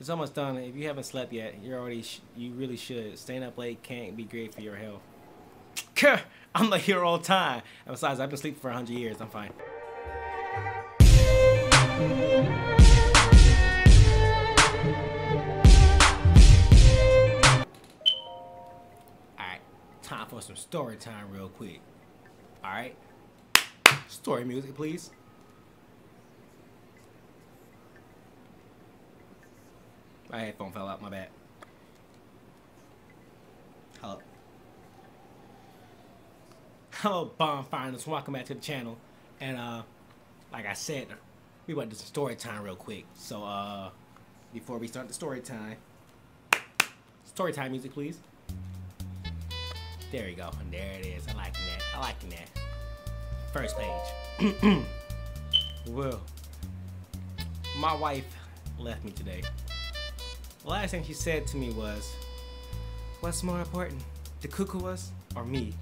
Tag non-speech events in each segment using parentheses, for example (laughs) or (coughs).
It's almost done. If you haven't slept yet, you're already. You really should. Staying up late can't be great for your health. I'm like here all time. And besides, I've been sleeping for 100 years. I'm fine. Alright, time for some story time real quick. Alright? Story music, please. My headphone fell out, my bad. Hello. Hello, bonfires. Welcome back to the channel. And, uh, like I said, we went to some story time real quick. So, uh, before we start the story time, story time music, please. There you go. And there it is. I like that. I like that. First page. (clears throat) well, my wife left me today. The last thing she said to me was, What's more important, the kukuwas or me?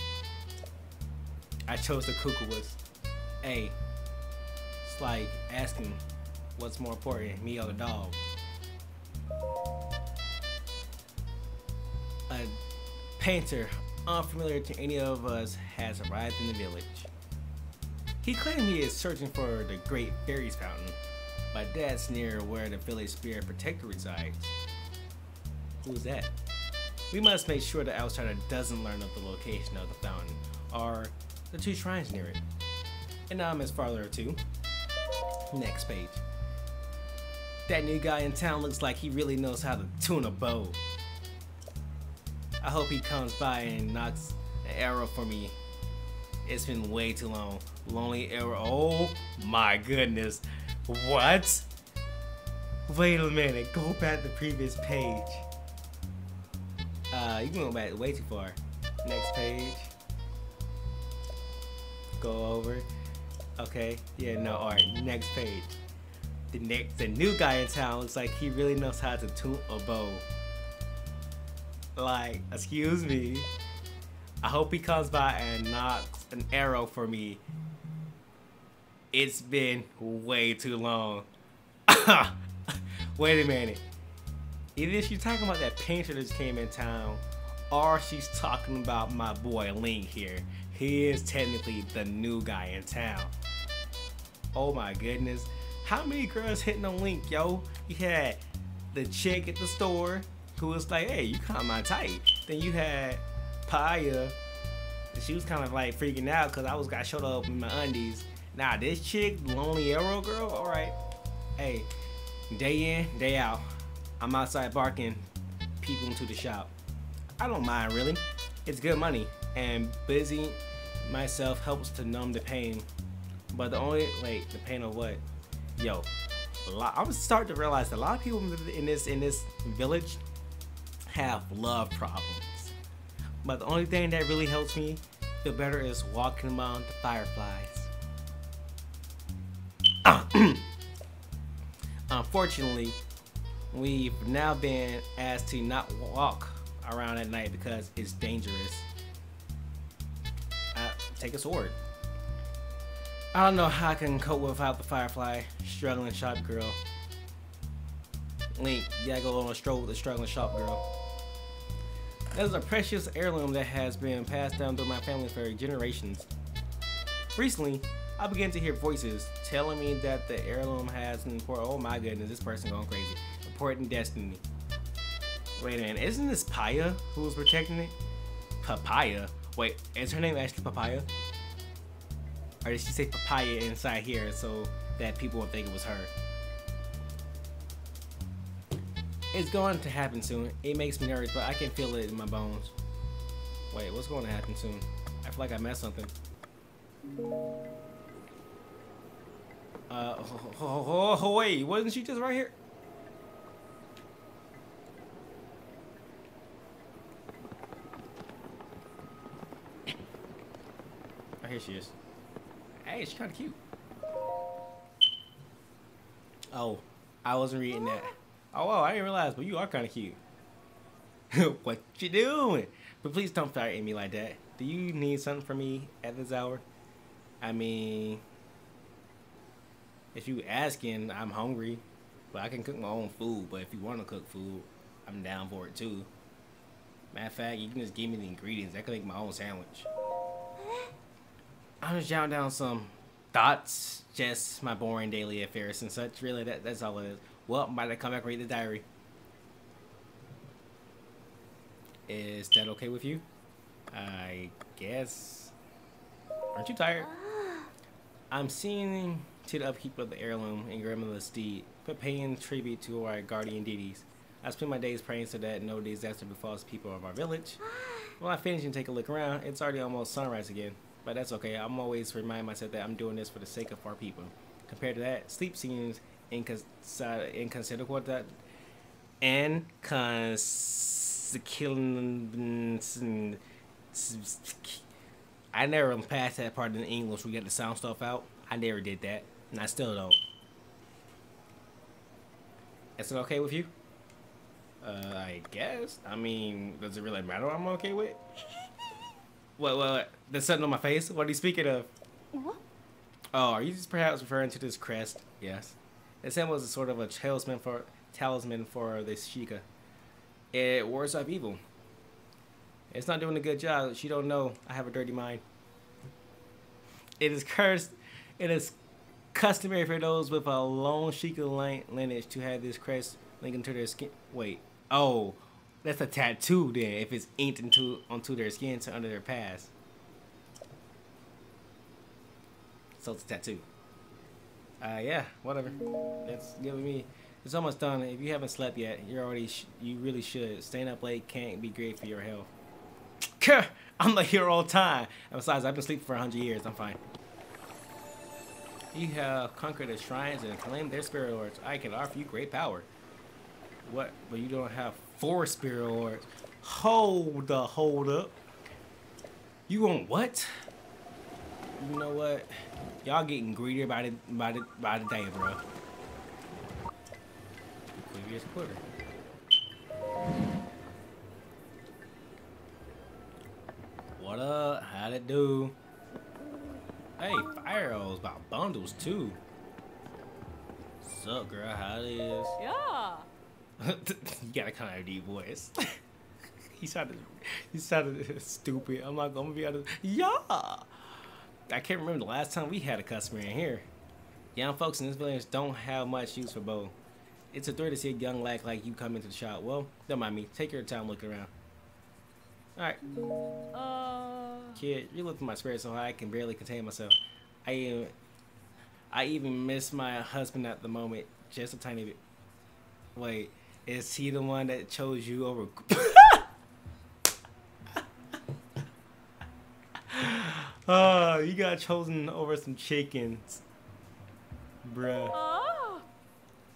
I chose the kukuwas. Hey, it's like asking what's more important, me or the dog. A painter unfamiliar to any of us has arrived in the village. He claimed he is searching for the Great Fairies Fountain, but that's near where the village spirit protector resides. Who's that? We must make sure the outsider doesn't learn of the location of the fountain, or the two shrines near it. And now, Miss Farther ado, next page. That new guy in town looks like he really knows how to tune a bow. I hope he comes by and knocks an arrow for me. It's been way too long. Lonely arrow. Oh my goodness. What? Wait a minute. Go back to the previous page. Uh, you can go back way too far. Next page. Go over. Okay. Yeah, no, alright. Next page. The next, the new guy in town looks like he really knows how to tune a bow. Like, excuse me. I hope he comes by and knocks an arrow for me. It's been way too long. (coughs) Wait a minute. Either she's talking about that painter that just came in town, or she's talking about my boy Link here. He is technically the new guy in town. Oh my goodness. How many girls hitting on Link, yo? You had the chick at the store who was like, hey, you kind of my type. Then you had Paya. She was kind of like freaking out because I was got showed up in my undies. Now this chick, Lonely Arrow Girl, all right. Hey, day in, day out. I'm outside barking people into the shop. I don't mind really. It's good money and busy myself helps to numb the pain. But the only wait, the pain of what? Yo, lot, I'm starting to realize a lot of people in this in this village have love problems. But the only thing that really helps me feel better is walking among the fireflies. (clears throat) Unfortunately, we've now been asked to not walk around at night because it's dangerous. Take a sword. I don't know how I can cope without the firefly, struggling shop girl. Link, gotta go on a stroll with the struggling shop girl. There's a precious heirloom that has been passed down through my family for generations. Recently, I began to hear voices telling me that the heirloom has an important. Oh my goodness, this person going crazy. Important destiny. Wait a minute, isn't this Paya who was protecting it? Papaya? Wait, is her name actually Papaya? Or did she say papaya inside here so that people would think it was her? It's going to happen soon. It makes me nervous, but I can feel it in my bones. Wait, what's going to happen soon? I feel like I messed something. Uh, oh, oh, oh, wait, wasn't she just right here? Here she is. Hey, she's kind of cute. Oh, I wasn't reading that. Oh, well, I didn't realize, but you are kind of cute. (laughs) what you doing? But please don't fire at me like that. Do you need something from me at this hour? I mean, if you asking, I'm hungry, But I can cook my own food. But if you want to cook food, I'm down for it too. Matter of fact, you can just give me the ingredients. I can make my own sandwich. I'm just jotting down some thoughts, just my boring daily affairs and such. Really, that, that's all it is. Well, might I'm about to come back and read the diary. Is that okay with you? I guess. Aren't you tired? (gasps) I'm seeing to the upkeep of the heirloom and grandmother's steed, but paying tribute to our guardian deities. I spend my days praying so that no disaster befalls people of our village. (gasps) When I finish and take a look around, it's already almost sunrise again. But that's okay. I'm always remind myself that I'm doing this for the sake of our people. Compared to that, sleep seems inconsiderable. That and killing. I never passed that part in English. We got the sound stuff out. I never did that, and I still don't. Is it okay with you? Uh, I guess. I mean, does it really matter what I'm okay with? What, what, There's something on my face? What are you speaking of? What? Oh, are you just perhaps referring to this crest? Yes. The symbol is a sort of a talisman for talisman for this Sheikah. It wards off evil. It's not doing a good job. She don't know I have a dirty mind. It is cursed. It is customary for those with a long Sheikah lineage to have this crest linked to their skin. Wait. Oh, that's a tattoo then. If it's inked into onto their skin to under their past. So it's a tattoo. Uh, yeah, whatever. That's with me. It's almost done. If you haven't slept yet, you're already. you really should. Staying up late can't be great for your health. I'm like here all the time. And besides, I've been sleeping for 100 years. I'm fine. You have conquered the shrines and claimed their spirit lords. I can offer you great power. What? But you don't have four spirit orbs. Hold the hold up. You want what? You know what? Y'all getting greedier by the by the by the day, bro. Previous quarter. What up? How'd it do? Hey, fire arrows about bundles too. What's up, girl? How it is? Yeah. (laughs) you got a kind of deep voice. (laughs) he sounded, he sounded (laughs) stupid. I'm not gonna be able to. Yeah. I can't remember the last time we had a customer in here. Young folks in this village don't have much use for bow. It's a thrill to see a young lad like you come into the shop. Well, don't mind me. Take your time looking around. Alright. Uh... Kid, you lift my spirit so high I can barely contain myself. I even, I even miss my husband at the moment, just a tiny bit. Wait, is he the one that chose you over? oh, (laughs) you got chosen over some chickens, bruh. Oh.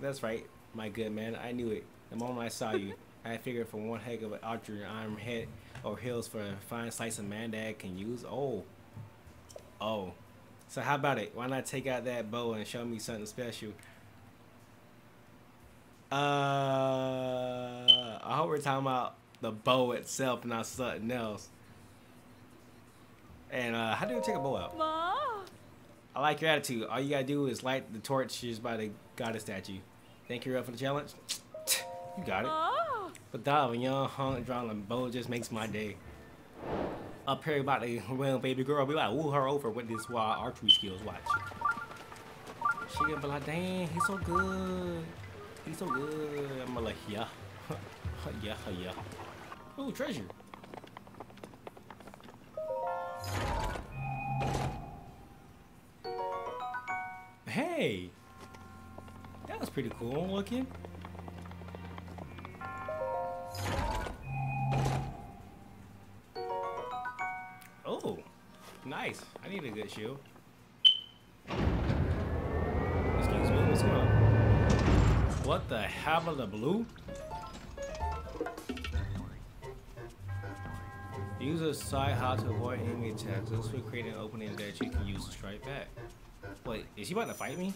That's right, my good man. I knew it the moment I saw you. (laughs) I figured for one heck of an archer, I'm head or heels for a fine slice of man that can use. Oh. Oh. So how about it? Why not take out that bow and show me something special? Uh, I hope we're talking about the bow itself, not something else. And uh, how do you take a bow out? Ma? I like your attitude. All you gotta do is light the torches by the goddess statue. Thank you're up for the challenge? (tsk) You got it. But that young hung drawn bow just makes my day. Up here about the well baby girl, we like woo her over with this wild archery skills. Watch. She gonna be like, dang, he's so good. He's so good. I'm like, (laughs) yeah. yeah, yeah. Ooh, treasure. Hey! That was pretty cool looking. Oh, nice. I need a good on? What the hell of the blue? Use a side how to avoid enemy attacks. This will create an opening that you can use to strike back. Wait, is he about to fight me?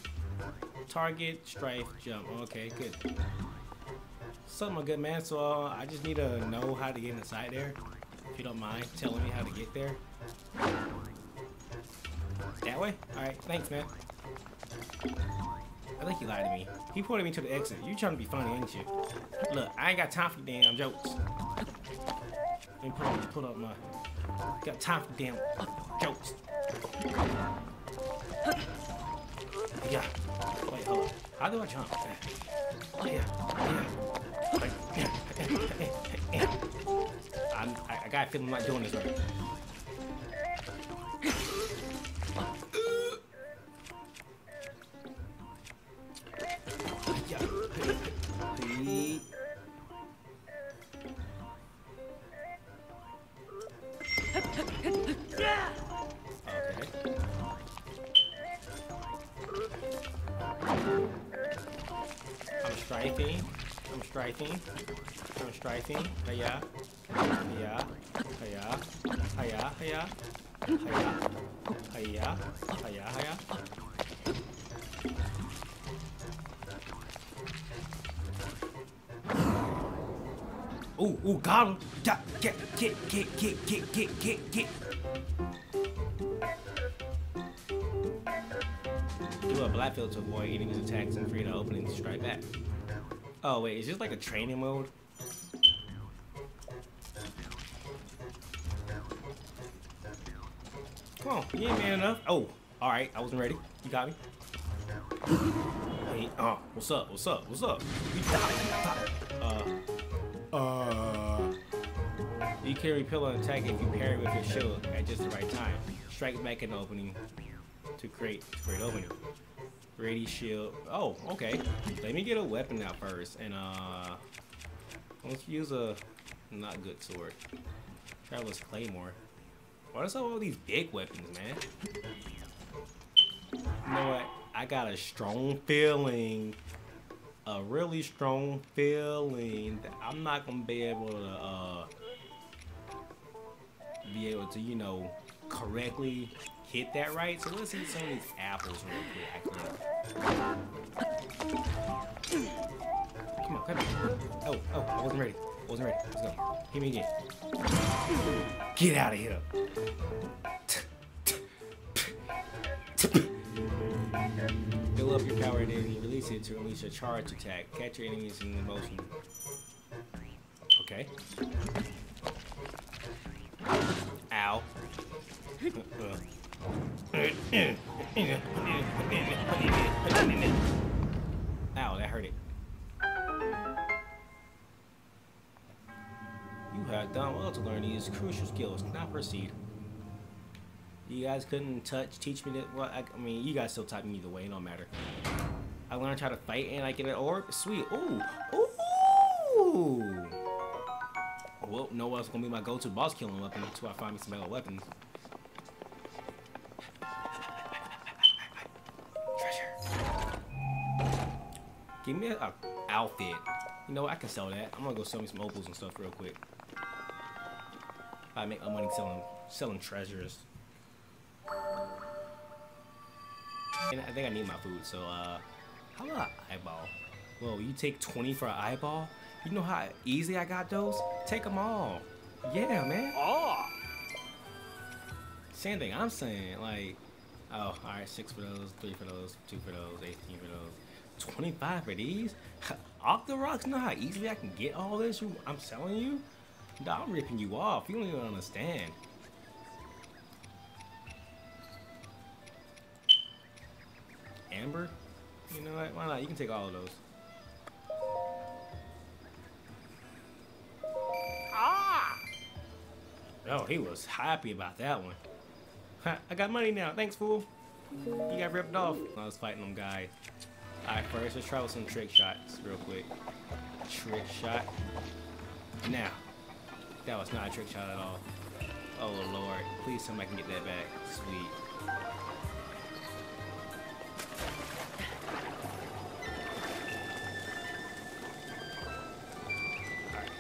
Target, strife, jump. Okay, good. Something a good man, so uh, I just need to know how to get inside there. If you don't mind telling me how to get there. That way? Alright, thanks man. I think he lied to me. He pointed me to the exit. You trying to be funny, ain't you? Look, I ain't got time for damn jokes. Let me pull up, pull up my. Got time for damn jokes. Yeah. Wait, hold on. How do I jump? Yeah. Yeah. Like, yeah. I'm, I, I got a feeling I'm not doing this right. I'm strafing. I'm. Hiya. Ooh, ooh, got him. Get, get, get, get, get, get, get, get, get. Do a backflip to avoid getting his attacks and free to open and strike back. Oh wait, is this like a training mode? Come on, you ain't man enough. Oh, alright, I wasn't ready. You got me. Hey, oh, what's up? What's up? What's up? Uh, uh. You can repel an attack if you parry with your shield at just the right time. Strike back in the opening to create to create opening. Ready shield. Oh, okay. Let me get a weapon out first, and uh, let's use a not good sword. Traveler's Claymore. Is up with all these big weapons, man? You know what? I got a strong feeling, a really strong feeling that I'm not gonna be able to uh be able to, you know, correctly hit that right. So let's eat some of these apples real quick. Come on, come on. Oh, oh, I wasn't ready. I wasn't ready. Let's go. Hit me again. Get out of here. Fill up your power and release it to unleash a charge attack. Catch your enemies in the motion. Okay. Ow. (laughs) Uh, uh. Ow, that hurt it. You have done well to learn these crucial skills. Now proceed. You guys couldn't touch, teach me that. Well, I, I mean, you guys still taught me either way. It don't matter. I learned how to fight and I get an orb. Sweet. Ooh. Ooh. Well, no what's gonna be my go-to boss killing weapon until I find me some metal weapons. Give me a, outfit. You know, I can sell that. I'm gonna go sell me some opals and stuff real quick. I make my money selling selling treasures. And I think I need my food, so uh, how about eyeball? Whoa, you take 20 for an eyeball? You know how easy I got those? Take them all. Yeah, man. Oh. Same thing I'm saying. Like, oh, all right, six for those, three for those, two for those, 18 for those. 25 for these? (laughs) Off the rocks, know how easily I can get all this? I'm selling you? No, I'm ripping you off. You don't even understand. Amber? You know what? Why not? You can take all of those. Ah! Oh, he was happy about that one. (laughs) I got money now. Thanks, fool. You got ripped off. I was fighting them guys. Alright, first let's try with some trick shots real quick. Trick shot. Now. That was not a trick shot at all. Oh lord. Please somebody can get that back. Sweet. Alright.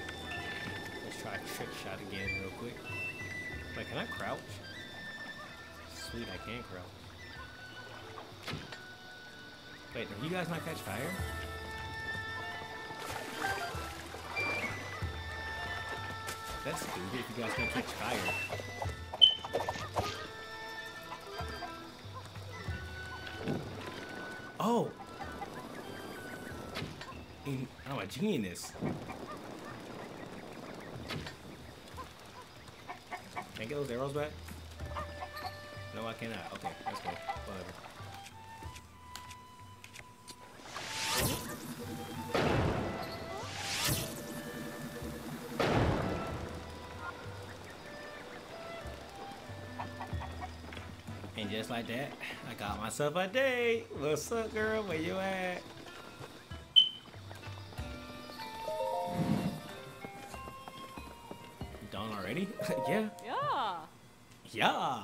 Let's try trick shot again real quick. Wait, can I crouch? Sweet, I can crouch. Wait, do you guys not catch fire? That's stupid if you guys don't catch fire. Oh! I'm a genius. Can I get those arrows back? No, I cannot. Okay, let's go. Whatever. And just like that, I got myself a date. What's up, girl? Where you at? Done already? (laughs) yeah. Yeah. Yeah.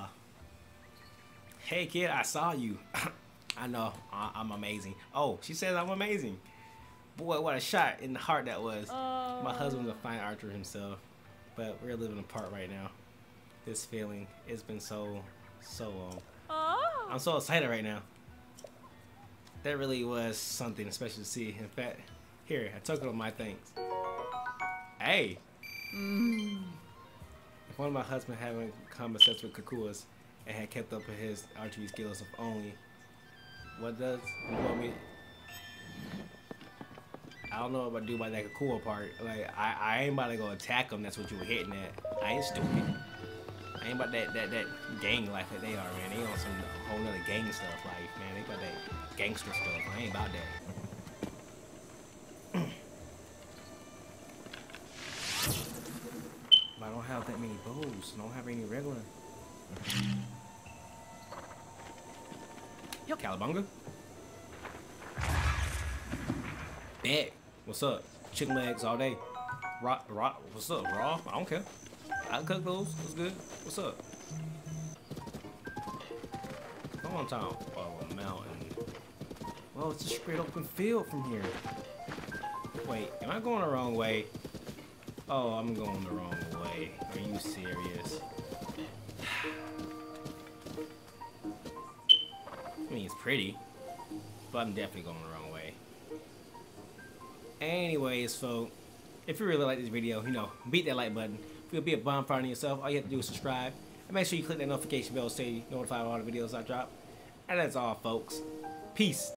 Hey, kid, I saw you. (laughs) I know, I- I'm amazing. Oh, she says I'm amazing. Boy, what a shot in the heart that was. Uh, My husband's a fine archer himself, but we're living apart right now. This feeling, it's been so, so long. Oh. I'm so excited right now. That really was something special to see. In fact, here, I took on my thanks. Hey! If one of my husband having common sex with Kakuas and had kept up with his archery skills if only, what does you want me? Don't know if I do about that Kakua part. Like, I, I ain't about to go attack them. That's what you were hitting at. I ain't stupid. I ain't about that, that, that gang life that they are, man. They on some whole nother gang stuff life, man. They about that gangster stuff. I ain't about that. But I don't have that many bows. I don't have any regular. Yo, Calabunga. Bet. What's up? Chicken legs all day. Rock, rock. What's up, raw? I don't care. I'll cook those. What's good? What's up? Come on, Tom. Oh, a mountain. Well, it's a straight open field from here. Wait, am I going the wrong way? Oh, I'm going the wrong way. Are you serious? (sighs) I mean, it's pretty, but I'm definitely going the wrong way. Anyways, folks, if you really like this video, you know, beat that like button. If you'll be a bonfire on yourself, all you have to do is subscribe. And make sure you click that notification bell so you notified of all the videos I drop. And that's all, folks. Peace.